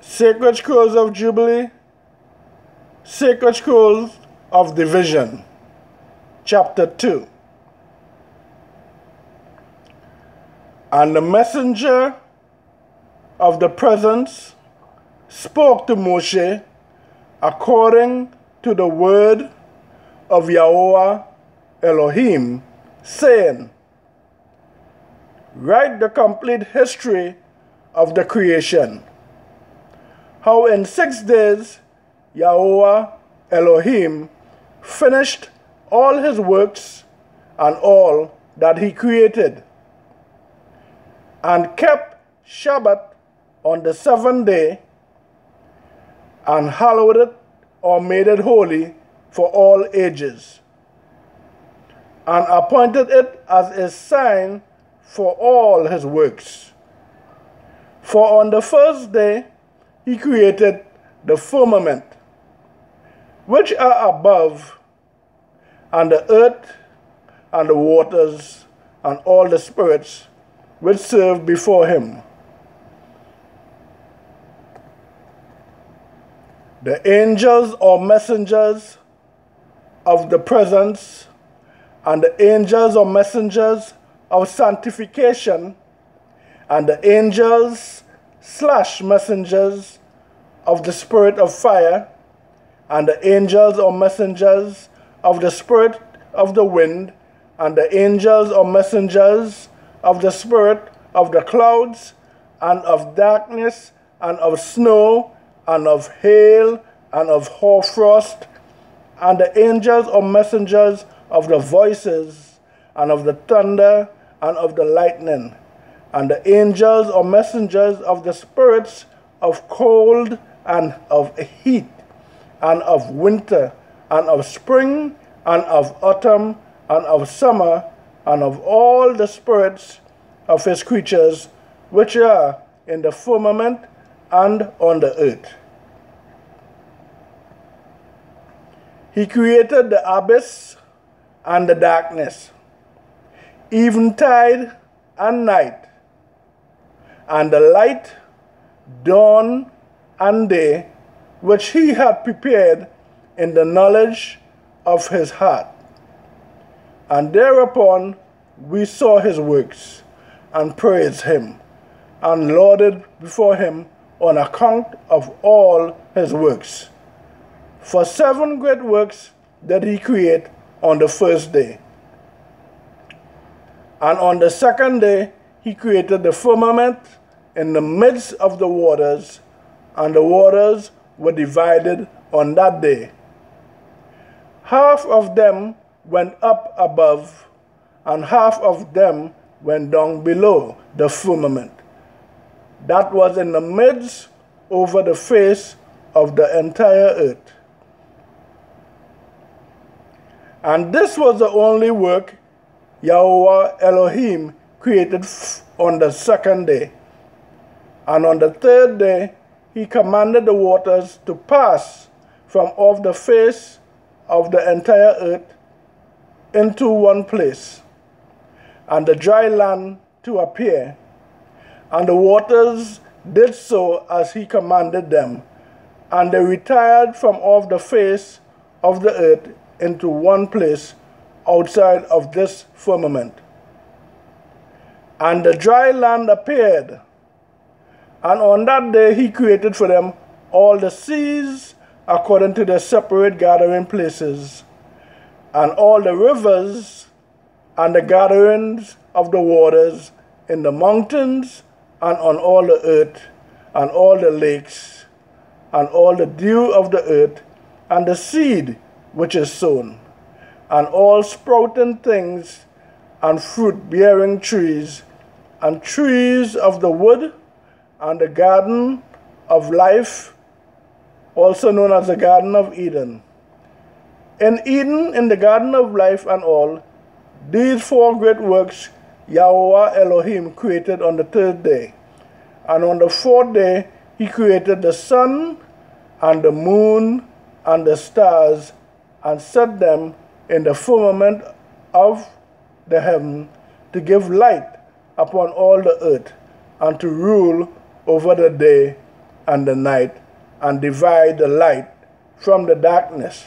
Sacred Scrolls of Jubilee, Sacred Scrolls of Division, Chapter 2. And the messenger of the presence spoke to Moshe according to the word of Yahweh Elohim, saying, Write the complete history of the creation. How in six days Yahweh Elohim finished all his works and all that he created, and kept Shabbat on the seventh day, and hallowed it or made it holy for all ages, and appointed it as a sign for all his works. For on the first day he created the firmament, which are above, and the earth, and the waters, and all the spirits which serve before him. The angels or messengers of the presence, and the angels or messengers of sanctification, and the angels slash messengers of the spirit of fire, and the angels or messengers of the spirit of the wind, and the angels or messengers of the spirit of the clouds, and of darkness, and of snow, and of hail, and of hoarfrost, and the angels or messengers of the voices, and of the thunder, and of the lightning, and the angels or messengers of the spirits of cold and of heat, and of winter, and of spring, and of autumn, and of summer, and of all the spirits of his creatures which are in the firmament and on the earth. He created the abyss and the darkness, eventide and night, and the light, dawn, and day, which he had prepared in the knowledge of his heart. And thereupon we saw his works, and praised him, and lauded before him on account of all his works. For seven great works did he create on the first day. And on the second day, he created the firmament in the midst of the waters, and the waters were divided on that day. Half of them went up above, and half of them went down below the firmament. That was in the midst over the face of the entire earth. And this was the only work Yahweh Elohim created on the second day. And on the third day, he commanded the waters to pass from off the face of the entire earth into one place, and the dry land to appear. And the waters did so as he commanded them, and they retired from off the face of the earth into one place outside of this firmament. And the dry land appeared, and on that day he created for them all the seas according to their separate gathering places, and all the rivers and the gatherings of the waters in the mountains and on all the earth, and all the lakes, and all the dew of the earth, and the seed which is sown and all sprouting things, and fruit bearing trees, and trees of the wood, and the garden of life, also known as the Garden of Eden. In Eden, in the Garden of Life and all, these four great works Yahweh Elohim created on the third day. And on the fourth day, he created the sun and the moon and the stars and set them in the firmament of the heaven to give light upon all the earth and to rule over the day and the night, and divide the light from the darkness.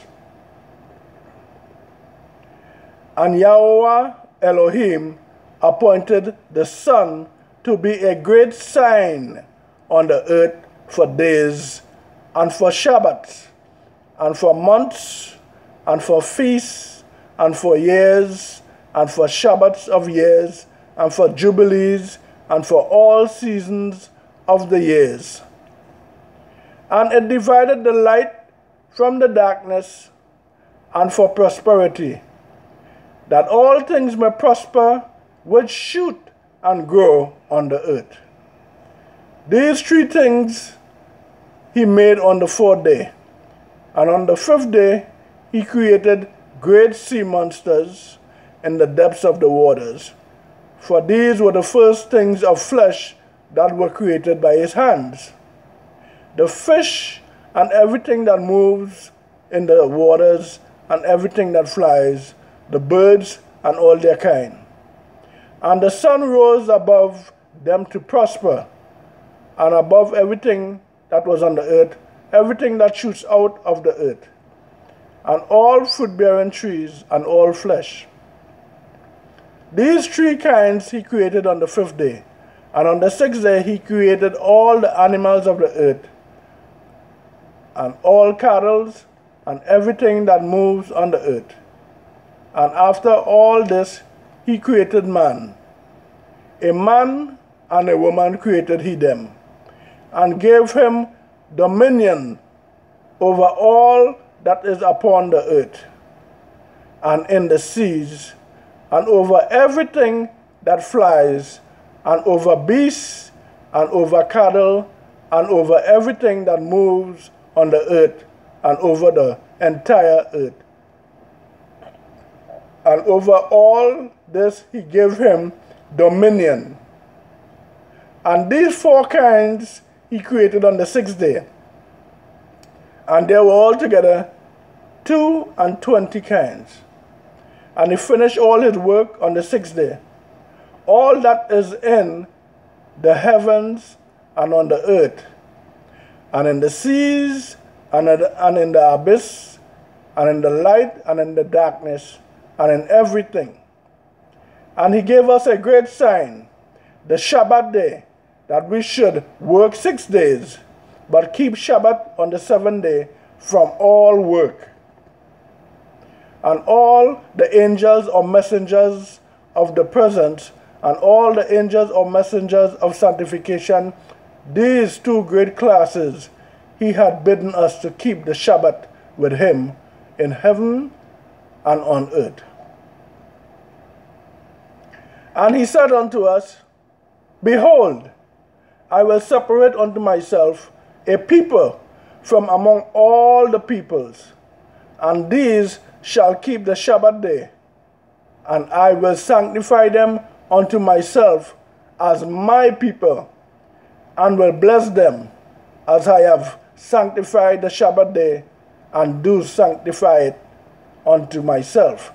And Yahweh Elohim appointed the sun to be a great sign on the earth for days, and for Shabbats, and for months, and for feasts, and for years, and for Shabbats of years, and for jubilees, and for all seasons of the years. And it divided the light from the darkness, and for prosperity, that all things may prosper which shoot and grow on the earth. These three things he made on the fourth day. And on the fifth day, he created great sea monsters in the depths of the waters. For these were the first things of flesh that were created by his hands. The fish and everything that moves in the waters and everything that flies, the birds and all their kind. And the sun rose above them to prosper and above everything that was on the earth, everything that shoots out of the earth, and all fruit bearing trees and all flesh. These three kinds he created on the fifth day, and on the sixth day he created all the animals of the earth, and all cattle, and everything that moves on the earth. And after all this, he created man. A man and a woman created he them and gave him dominion over all that is upon the earth and in the seas, and over everything that flies, and over beasts, and over cattle, and over everything that moves on the earth, and over the entire earth. And over all this he gave him dominion. And these four kinds he created on the sixth day. And there were altogether two and twenty kinds. And he finished all his work on the sixth day. All that is in the heavens and on the earth, and in the seas, and in the, and in the abyss, and in the light, and in the darkness, and in everything. And he gave us a great sign, the Shabbat day, that we should work six days, but keep Shabbat on the seventh day from all work. And all the angels or messengers of the present, and all the angels or messengers of sanctification, these two great classes, he had bidden us to keep the Shabbat with him in heaven and on earth. And he said unto us, Behold, I will separate unto myself a people from among all the peoples, and these shall keep the Shabbat day, and I will sanctify them unto myself as my people, and will bless them as I have sanctified the Shabbat day, and do sanctify it unto myself.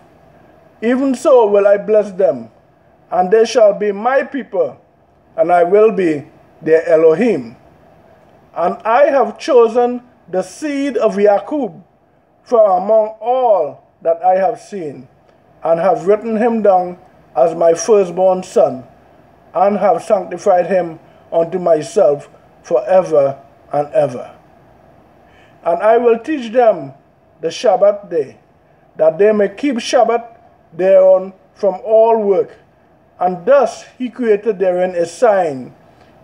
Even so will I bless them, and they shall be my people, and I will be their Elohim. And I have chosen the seed of Jacob from among all that I have seen, and have written him down as my firstborn son, and have sanctified him unto myself forever and ever. And I will teach them the Shabbat day, that they may keep Shabbat thereon from all work. And thus he created therein a sign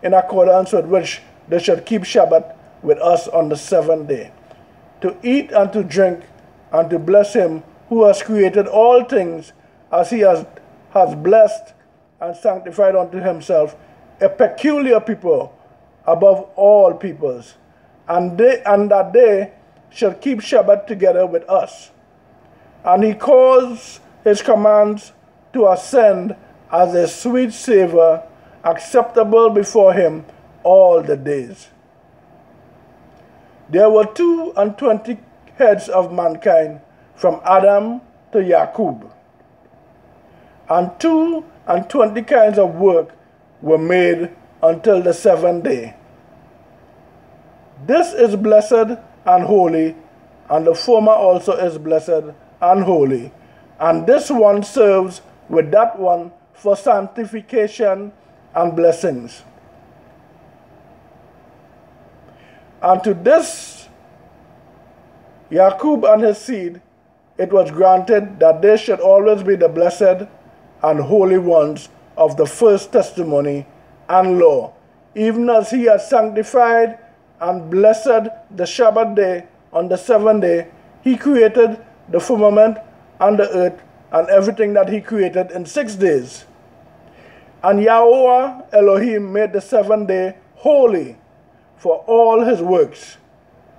in accordance with which they should keep Shabbat with us on the seventh day, to eat and to drink and to bless him who has created all things as he has, has blessed and sanctified unto himself a peculiar people above all peoples, and, they, and that they shall keep Shabbat together with us. And he caused his commands to ascend as a sweet savor acceptable before him all the days. There were two and twenty heads of mankind from Adam to Jacob, and two and twenty kinds of work were made until the seventh day. This is blessed and holy, and the former also is blessed and holy. And this one serves with that one for sanctification and blessings. And to this Jacob and his seed, it was granted that they should always be the blessed and holy ones of the first testimony and law, even as he had sanctified and blessed the Sabbath day on the seventh day, he created the firmament and the earth and everything that he created in six days. And Yahweh Elohim made the seventh day holy for all his works.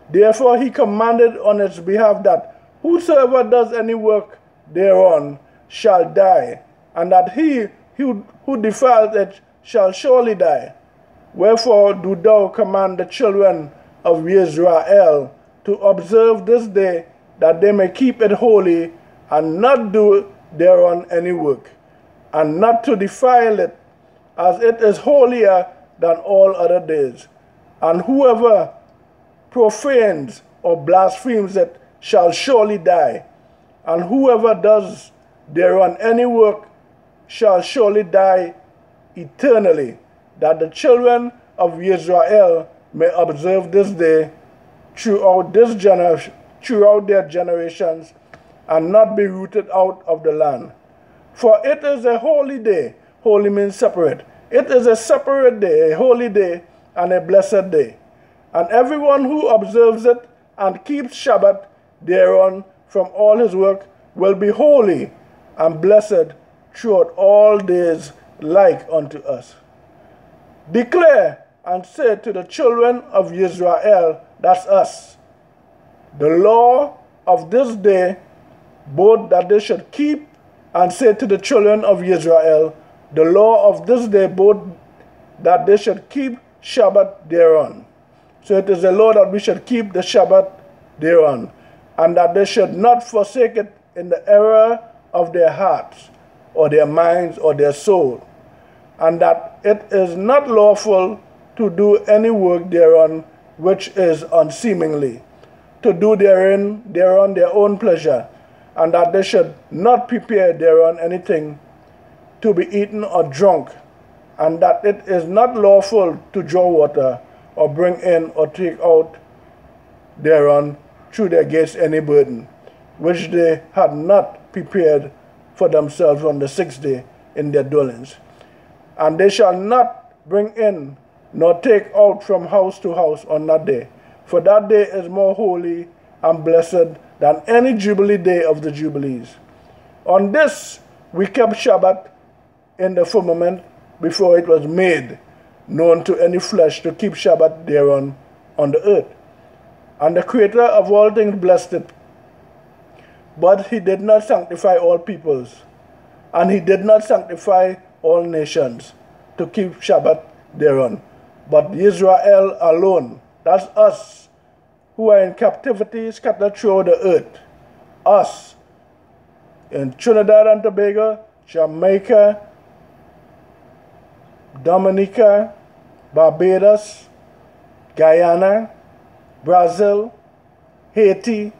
Therefore he commanded on its behalf that whosoever does any work thereon shall die, and that he who, who defiles it shall surely die. Wherefore do thou command the children of Israel to observe this day, that they may keep it holy, and not do thereon any work, and not to defile it, as it is holier than all other days. And whoever profanes or blasphemes it shall surely die, and whoever does thereon any work shall surely die eternally, that the children of Israel may observe this day throughout this throughout their generations, and not be rooted out of the land. For it is a holy day. Holy means separate. It is a separate day, a holy day, and a blessed day. And everyone who observes it and keeps Shabbat thereon from all his work will be holy and blessed throughout all days like unto us. Declare and say to the children of Israel, that's us, the law of this day, both that they should keep, and say to the children of Israel, the law of this day, both that they should keep Shabbat thereon. So it is the law that we should keep the Shabbat thereon, and that they should not forsake it in the error of their hearts, or their minds, or their soul, and that it is not lawful to do any work thereon which is unseemingly, to do therein thereon their own pleasure, and that they should not prepare thereon anything to be eaten or drunk, and that it is not lawful to draw water, or bring in or take out thereon through their gates any burden, which they had not prepared for themselves on the sixth day in their dwellings. And they shall not bring in nor take out from house to house on that day, for that day is more holy and blessed than any Jubilee day of the Jubilees. On this we kept Shabbat in the firmament before it was made known to any flesh to keep Shabbat thereon on the earth. And the Creator of all things blessed it. But he did not sanctify all peoples, and he did not sanctify all nations to keep Shabbat thereon but Israel alone. That's us who are in captivity scattered throughout the earth. Us in Trinidad and Tobago, Jamaica, Dominica, Barbados, Guyana, Brazil, Haiti,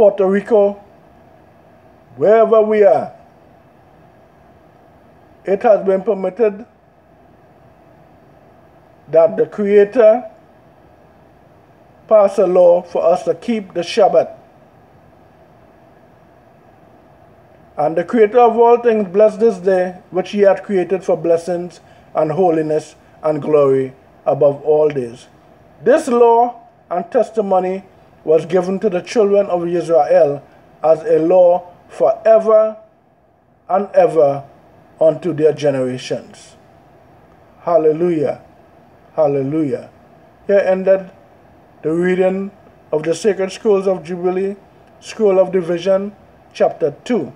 Puerto Rico, wherever we are, it has been permitted that the Creator passed a law for us to keep the Shabbat. And the Creator of all things blessed this day, which He had created for blessings and holiness and glory above all days. This law and testimony was given to the children of Israel as a law forever and ever unto their generations. Hallelujah. Hallelujah. Here ended the reading of the Sacred Scrolls of Jubilee, Scroll of Division, chapter 2.